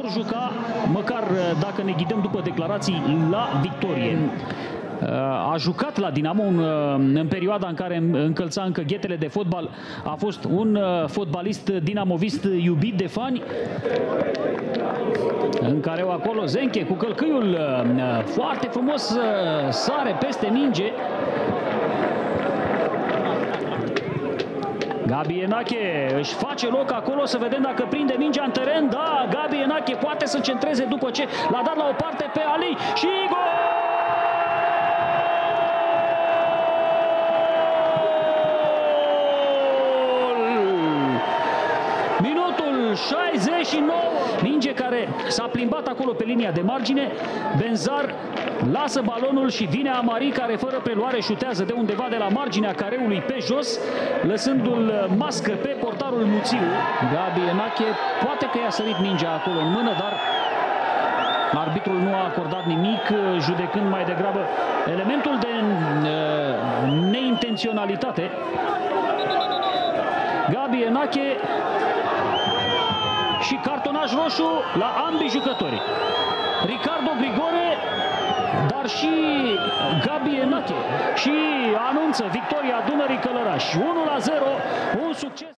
vor juca, măcar dacă ne ghidăm după declarații, la victorie. A jucat la Dinamo în, în perioada în care încălța încă ghetele de fotbal. A fost un fotbalist dinamovist iubit de fani. În care o acolo Zenche cu călcâiul foarte frumos sare peste minge. Gabi Enache își face loc acolo să vedem dacă prinde mingea în teren. Da, Gabi Enache poate să centreze după ce l-a dat la o parte pe Ali și gol! Minutul 69. Minge care s-a plimbat acolo pe linia de margine. Benzar lasă balonul și vine Amari care fără preluare șutează de undeva de la marginea careului pe jos, lăsându-l mască pe portarul Muțiu. Gabi Enache poate că i-a sărit mingea acolo în mână, dar arbitrul nu a acordat nimic, judecând mai degrabă elementul de uh, neintenționalitate. Gabi Enache și cartonaj roșu la ambii jucători. Ricardo Grigore, dar și Gabi Enache. Și anunță victoria Dunării Călăraș. 1 la 0, un succes.